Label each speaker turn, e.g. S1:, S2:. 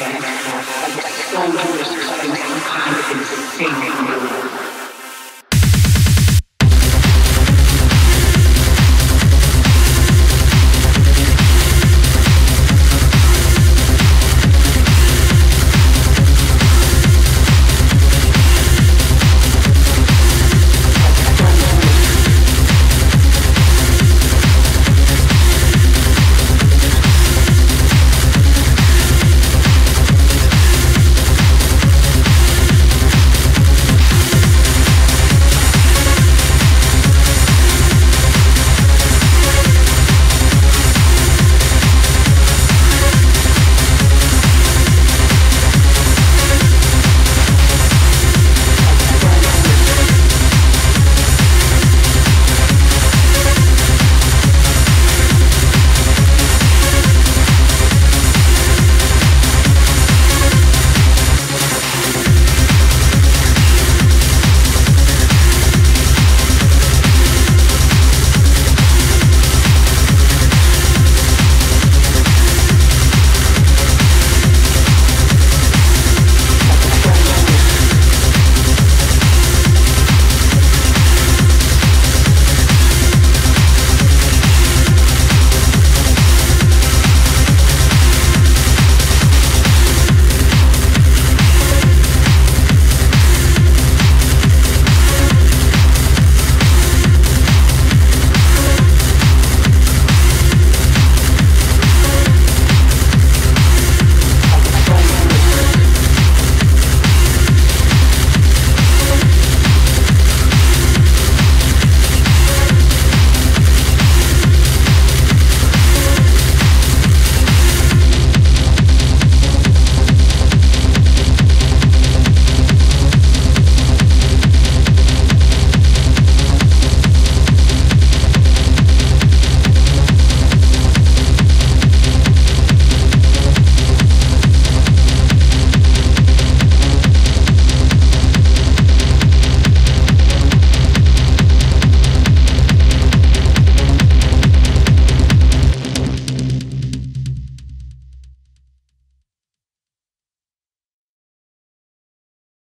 S1: a back and forth, like soldiers fighting